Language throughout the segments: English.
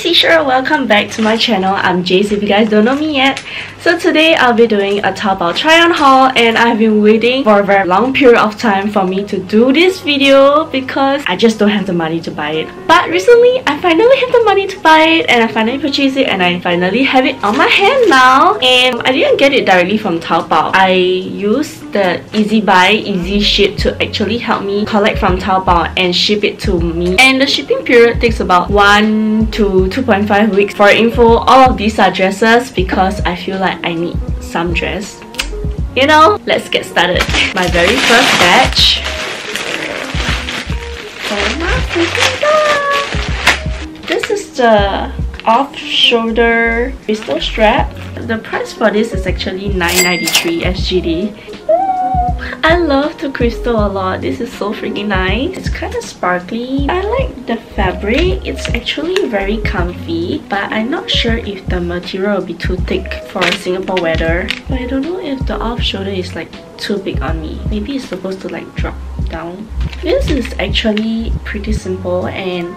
Seashore, welcome back to my channel. I'm Jace if you guys don't know me yet. So today I'll be doing a Taobao try on haul and I've been waiting for a very long period of time for me to do this video because I just don't have the money to buy it. But recently I finally have the money to buy it and I finally purchased it and I finally have it on my hand now. And I didn't get it directly from Taobao. I used the Easy Buy, Easy Ship to actually help me collect from Taobao and ship it to me. And the shipping period takes about 1 to 2.5 weeks. For info, all of these are dresses because I feel like I need some dress. You know, let's get started. My very first batch. This is the off-shoulder crystal strap. The price for this is actually 9.93 SGD. I love the crystal a lot. This is so freaking nice. It's kind of sparkly. I like the fabric. It's actually very comfy. But I'm not sure if the material will be too thick for Singapore weather. But I don't know if the off-shoulder is like too big on me. Maybe it's supposed to like drop down. This is actually pretty simple and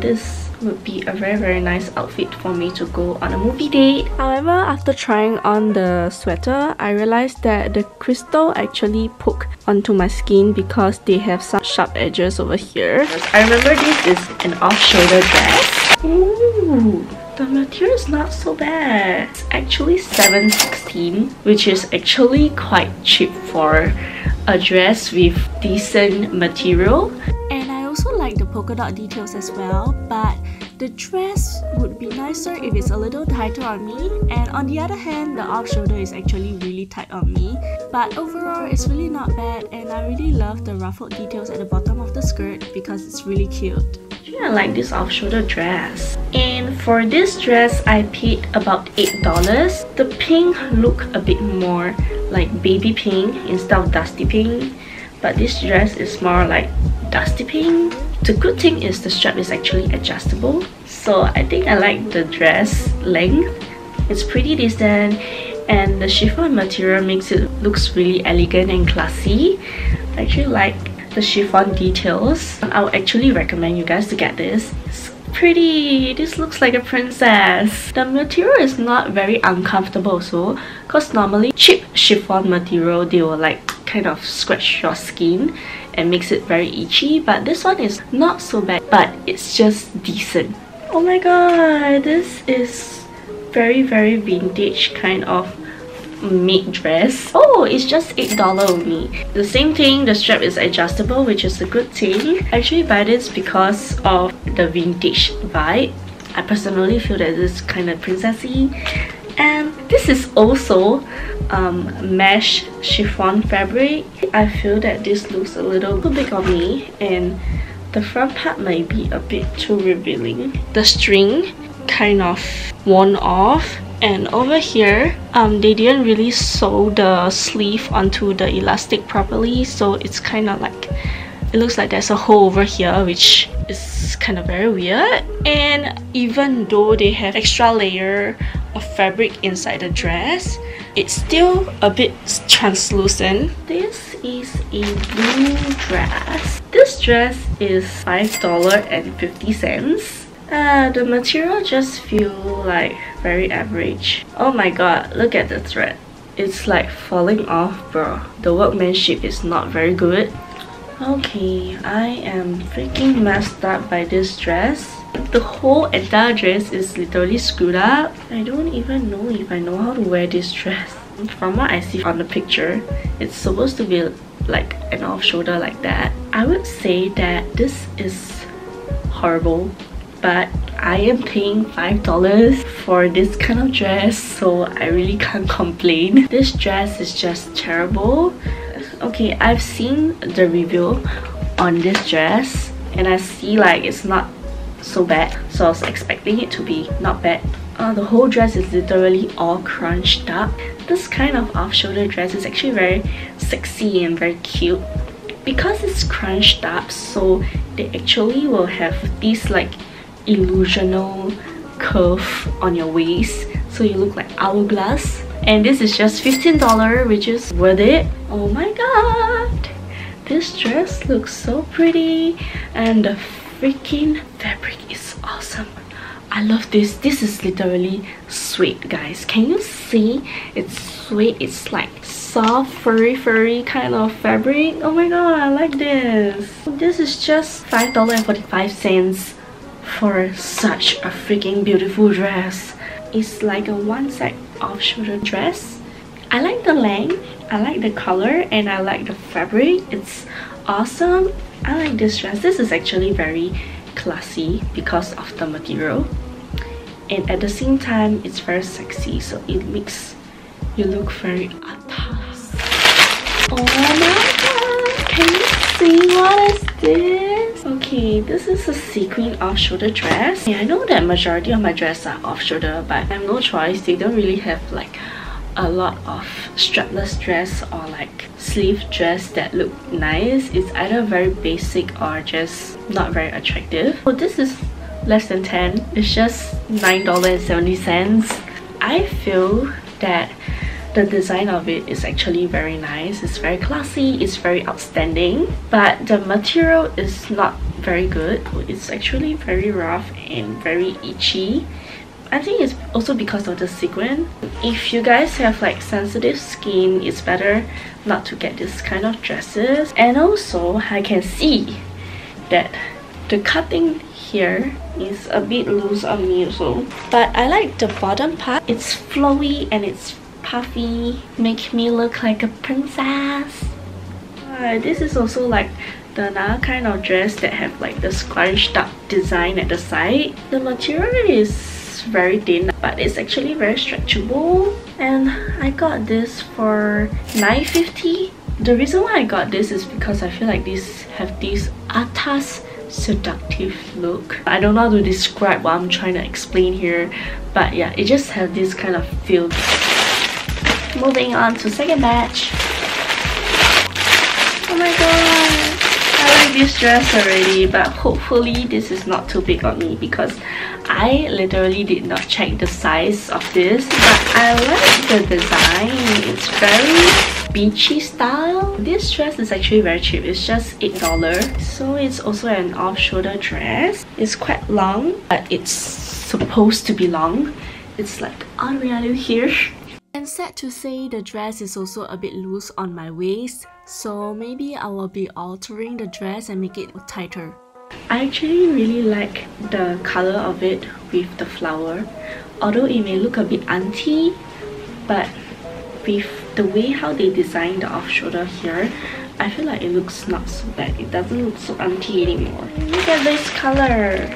this would be a very very nice outfit for me to go on a movie date. However, after trying on the sweater, I realized that the crystal actually poke onto my skin because they have some sharp edges over here. I remember this is an off-shoulder dress. Ooh, the material is not so bad. It's actually 716 which is actually quite cheap for a dress with decent material And I also like the polka dot details as well, but the dress would be nicer if it's a little tighter on me and on the other hand, the off shoulder is actually really tight on me. But overall, it's really not bad and I really love the ruffled details at the bottom of the skirt because it's really cute. Actually, I like this off-shoulder dress. And for this dress, I paid about $8. The pink look a bit more like baby pink instead of dusty pink. But this dress is more like dusty pink. The good thing is the strap is actually adjustable. So I think I like the dress length. It's pretty decent and the chiffon material makes it looks really elegant and classy. I actually like the chiffon details. I would actually recommend you guys to get this. It's pretty. This looks like a princess. The material is not very uncomfortable so because normally cheap chiffon material they will like kind of scratch your skin and makes it very itchy but this one is not so bad but it's just decent. Oh my god this is very very vintage kind of made dress. Oh it's just eight dollar only. The same thing the strap is adjustable which is a good thing. I actually buy this because of the vintage vibe. I personally feel that this kind of princessy this is also um, mesh chiffon fabric. I feel that this looks a little too big on me and the front part might be a bit too revealing. The string kind of worn off and over here um, they didn't really sew the sleeve onto the elastic properly so it's kind of like it looks like there's a hole over here which is kind of very weird. And even though they have extra layer of fabric inside the dress. It's still a bit translucent. This is a blue dress. This dress is five dollar and fifty cents. Uh, the material just feel like very average. Oh my god look at the thread. It's like falling off bro the workmanship is not very good. Okay, I am freaking messed up by this dress. The whole entire dress is literally screwed up. I don't even know if I know how to wear this dress. From what I see on the picture, it's supposed to be like an off shoulder like that. I would say that this is horrible but I am paying $5 for this kind of dress so I really can't complain. This dress is just terrible okay i've seen the review on this dress and i see like it's not so bad so i was expecting it to be not bad. Uh, the whole dress is literally all crunched up. This kind of off-shoulder dress is actually very sexy and very cute. Because it's crunched up so they actually will have this like illusional curve on your waist. So you look like hourglass. And this is just $15 which is worth it. Oh my god! This dress looks so pretty. And the freaking fabric is awesome I love this. This is literally sweet, guys. Can you see? It's sweet. It's like soft, furry, furry kind of fabric. Oh my god, I like this. This is just $5.45 for such a freaking beautiful dress. It's like a one-side off-shoulder dress. I like the length, I like the color, and I like the fabric. It's awesome. I like this dress. This is actually very classy because of the material. And at the same time, it's very sexy. So it makes you look very atas. Oh my god! Can you see what is this? Okay, this is a sequin off-shoulder dress. I know that majority of my dresses are off-shoulder, but I have no choice. They don't really have like a lot of strapless dress or like sleeve dress that look nice. It's either very basic or just not very attractive. So this is less than 10. It's just $9.70. I feel that the design of it is actually very nice. It's very classy, it's very outstanding, but the material is not very good. It's actually very rough and very itchy. I think it's also because of the sequin. If you guys have like sensitive skin, it's better not to get this kind of dresses. And also, I can see that the cutting here is a bit loose on me also. But I like the bottom part. It's flowy and it's puffy. Make me look like a princess. Uh, this is also like the another kind of dress that have like the scrunched up design at the side. The material is very thin but it's actually very stretchable. And I got this for 9.50 the reason why I got this is because I feel like these have this atas seductive look. I don't know how to describe what I'm trying to explain here but yeah it just has this kind of feel. Moving on to second batch. Oh my god I like this dress already but hopefully this is not too big on me because I literally did not check the size of this but I like the design. It's very beachy style. This dress is actually very cheap. It's just $8. So it's also an off-shoulder dress. It's quite long but it's supposed to be long. It's like all here. And sad to say, the dress is also a bit loose on my waist, so maybe I will be altering the dress and make it tighter. I actually really like the color of it with the flower. Although it may look a bit auntie, but with the way how they design the off-shoulder here, I feel like it looks not so bad. It doesn't look so auntie anymore. Look at this color!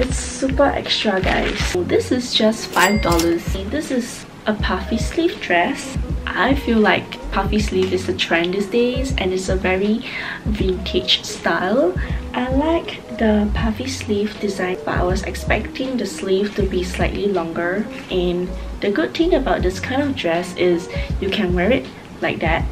It's super extra guys. So this is just $5. This is a puffy sleeve dress. I feel like puffy sleeve is a trend these days and it's a very vintage style. I like the puffy sleeve design but I was expecting the sleeve to be slightly longer. And the good thing about this kind of dress is you can wear it like that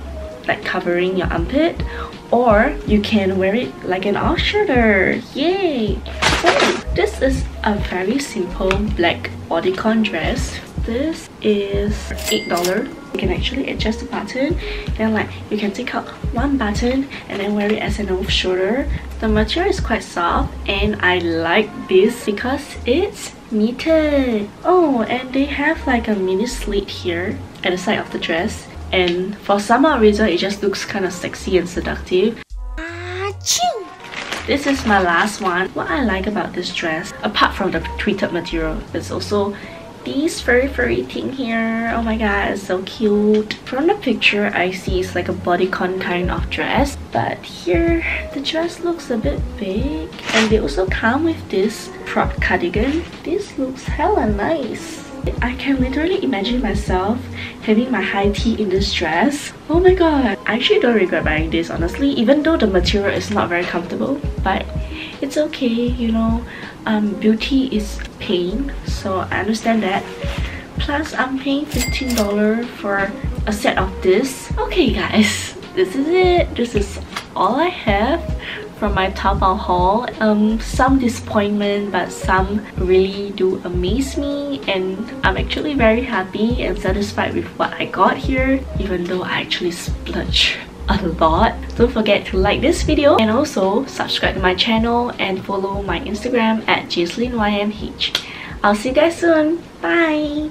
like covering your armpit or you can wear it like an off shoulder yay! So this is a very simple black bodycon dress this is $8 you can actually adjust the button. Then like you can take out one button and then wear it as an off shoulder. The material is quite soft and I like this because it's knitted. Oh and they have like a mini slit here at the side of the dress. And for some odd reason it just looks kind of sexy and seductive. This is my last one. What I like about this dress, apart from the tweeted material, is also this furry furry thing here oh my god it's so cute from the picture i see it's like a bodycon kind of dress but here the dress looks a bit big and they also come with this crop cardigan this looks hella nice I can literally imagine myself having my high tea in this dress. Oh my god. I actually don't regret buying this honestly even though the material is not very comfortable but it's okay you know um, beauty is pain so I understand that. Plus I'm paying $15 for a set of this. Okay guys this is it. This is all I have from my Taobao haul. Um, some disappointment but some really do amaze me and I'm actually very happy and satisfied with what I got here even though I actually splurged a lot. Don't forget to like this video and also subscribe to my channel and follow my Instagram at JacelynYMH. I'll see you guys soon. Bye!